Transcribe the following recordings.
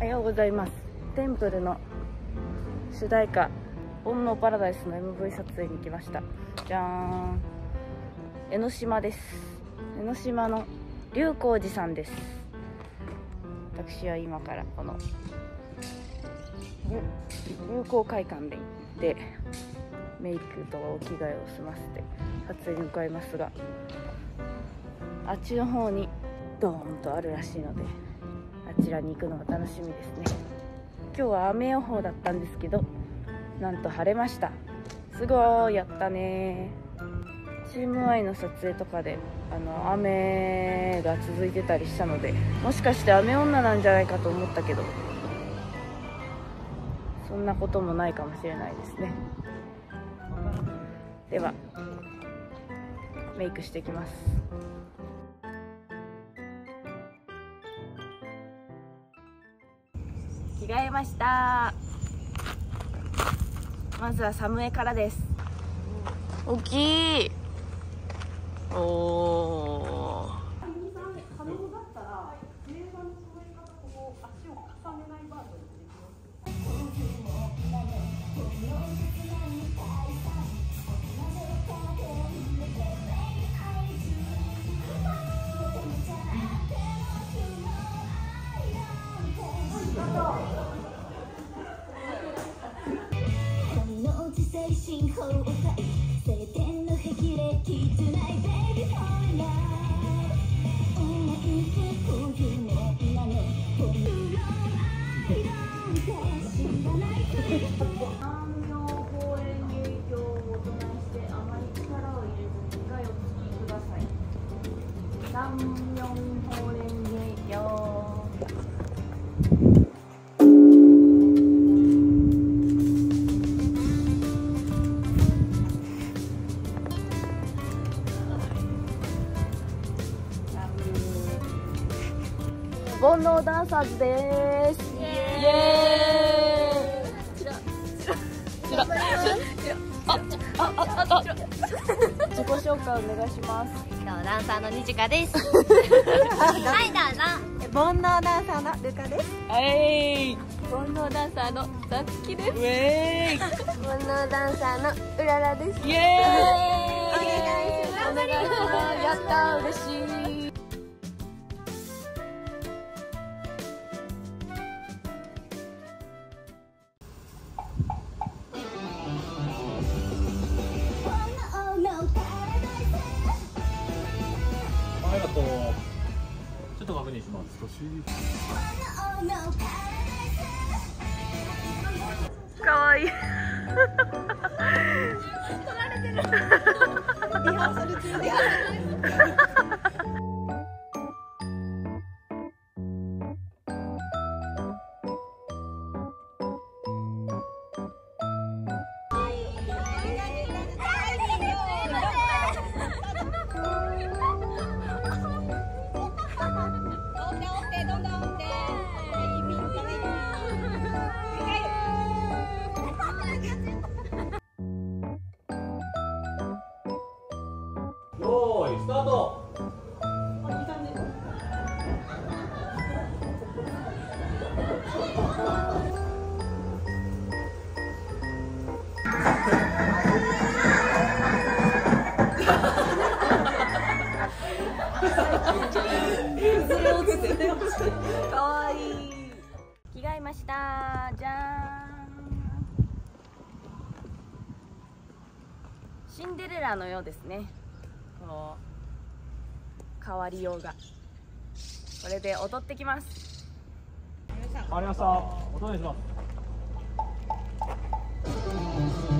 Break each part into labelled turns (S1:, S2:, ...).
S1: おはようございます。テンプルの主題歌「煩悩パラダイス」の MV 撮影に来ました。じゃーん。江ノ島です。江ノ島の龍光寺さんです。私は今からこの流行会館で行ってメイクとお着替えを済ませて撮影に向かいますがあっちの方にドーンとあるらしいのでちらに行くのが楽しみですね。今日は雨予報だったんですけどなんと晴れました。すごいやったね。チーム Y の撮影とかであの雨が続いてたりしたのでもしかして雨女なんじゃないかと思ったけどそんなこともないかもしれないですね。ではメイクしてきます。えました。まずはサムエからです。大きい。精神崩壊晴天の霹靂 Tonight baby foreigner 思い出冬のなのこのアイロンって知らない産業公園入居をお唱えしてあまり力を入れずにがお聞きください三四法連入居煩悩ダンサーズです。イエーイ。チラチラチラああああ自己紹介お願いします。
S2: ダンサーのにじかです。はいどうぞ。
S3: 煩悩ダンサーのルカです。
S1: はい。
S2: 煩悩ダンサーのさつきです。
S1: ウェーイ。
S2: 煩悩ダンサーのうららです。
S1: イエ
S2: お願いします。
S1: ーイお願いします。やったー嬉しいかわいい
S4: よーい、スタート。
S1: かわいい着替えましたじゃーんシンデレラのようですね変わりようがこれで踊ってきます
S4: 変わりました。お願いします。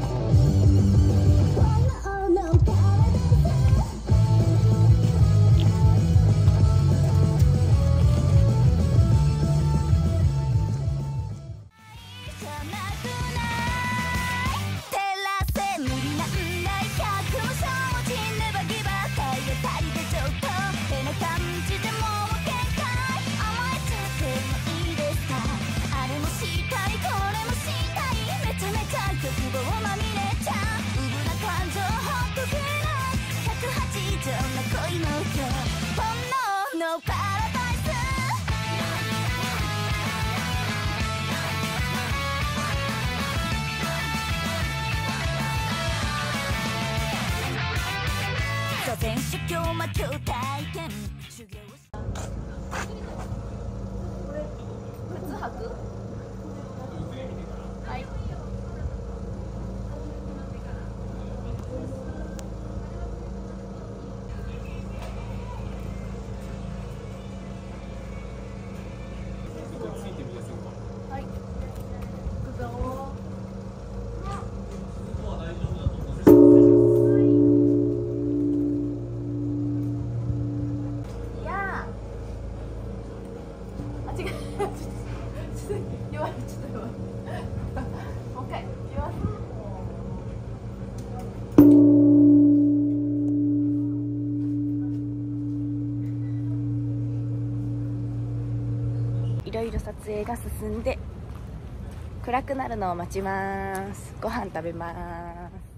S5: の魔境体験修行を
S1: いろい撮影が進んで暗くなるのを待ちます。ご飯食べます。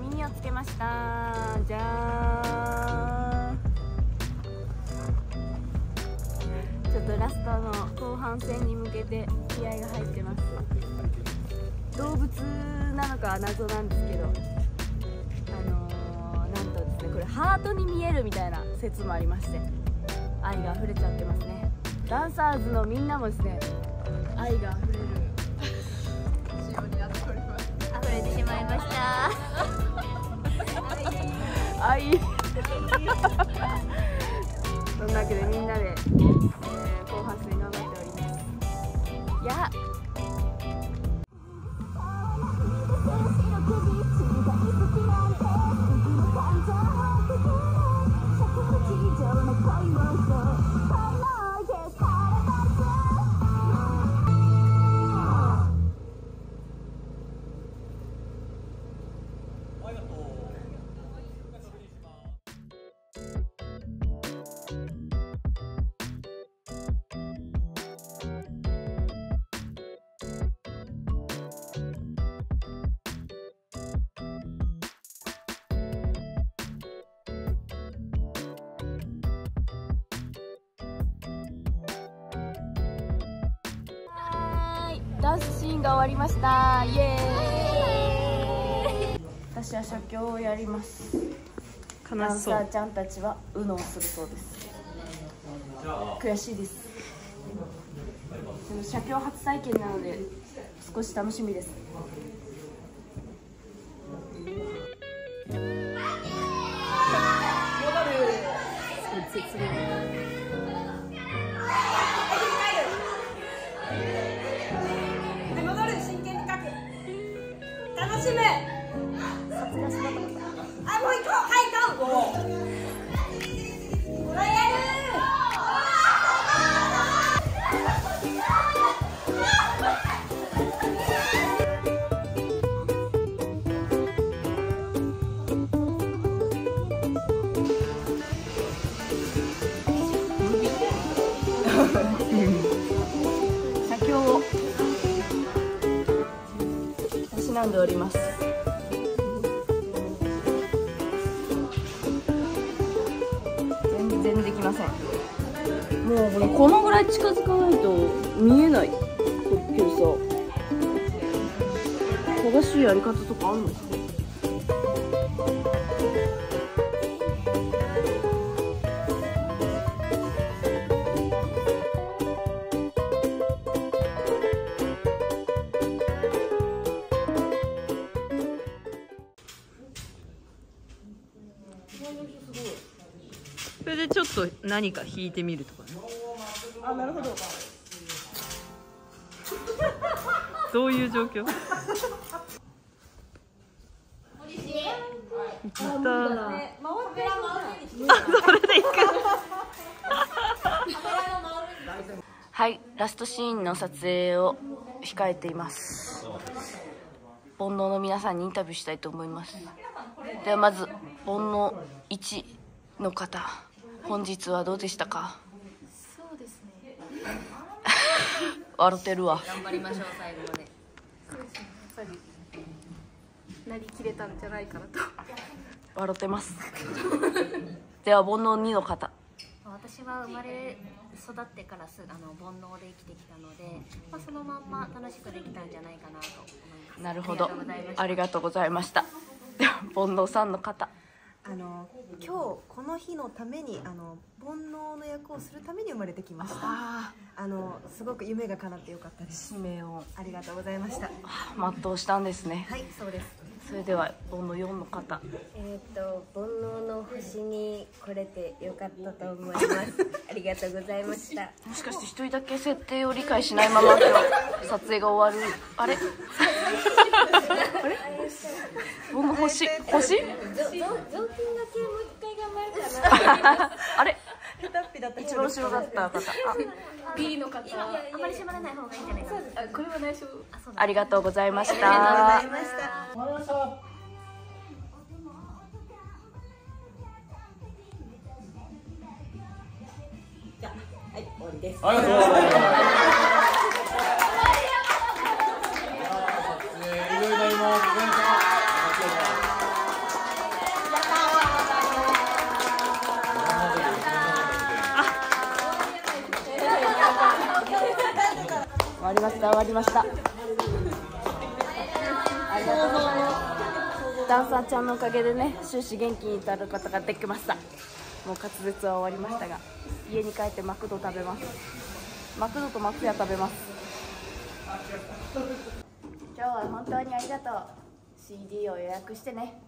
S1: 耳をつけました。じゃーん。ちょっとラストの後半戦に向けて気合が入ってます。動物なのかは謎なんですけどあのー、なんとですねこれハートに見えるみたいな説もありまして愛が溢れちゃってますね。ダンサーズのみんなもですね愛が溢れる
S2: 溢れてしまいました。
S1: 愛。そんなわけでみんなで、えー後半戦頑張っております。やダンスシーンが終わりました。イエーイ。私は写経をやります。ダンサーちゃんたちは UNO をするそうです。悔しいです。写経初体験なので少し楽しみです写経をたしなんでおります。全然できません。もうこのぐらい近づかないと見えない。けどさ。正しいやり方とかあるのか
S6: それでちょっと何か弾いてみるとかね。
S3: あなるほど。
S6: どういう状況ギターそれでいく
S1: はいラストシーンの撮影を控えています。煩悩の皆さんにインタビューしたいと思います。ではまず煩悩1の方。本日はどうでしたか？
S2: そうですね。
S1: 笑ってるわ。
S2: 頑張りましょう最後まで。
S3: なりきれたんじゃないかなと。
S1: 笑ってます。では煩悩2の方。
S2: 私は生まれ育ってからすあの煩悩で生きてきたので、まあ、そのまんま楽しくできたんじゃないかなと思います。
S1: なるほど。
S2: ありがとうございました。
S1: 煩悩3の方。
S3: あ
S7: あの今日この日のためにあの煩悩の役をするために生まれてきました。
S1: あ
S7: あのすごく夢が叶ってよかったです。
S1: 使命を。
S7: ありがとうございました。
S1: 全うしたんですね。
S7: はいそうです
S1: それでは煩悩4の方。
S8: えっ、と煩悩の星に来れてよかったと思います。ありがとうございました。
S1: もしかして一人だけ設定を理解しないまま今日撮影が終わる。あれ？あれ？煩悩星？星？
S8: 雑巾がけ頑張るかな。
S1: あれ？一番後ろだった方。あ。
S2: B の方。あまり縛らない方がいいんじゃないか。これは内緒。あ
S1: りがとうございまし
S7: ありがとうござ
S1: た
S7: いました。
S4: 終わりました
S7: はい終わりです。
S4: ありがとうございます
S1: わりました。終わりましたダンサーちゃんのおかげでね終始元気に至ることができました。もう滑舌は終わりましたが家に帰ってマクド食べます。マクドとマクヤ食べます。今日は本当にありがとう。CD を予約してね。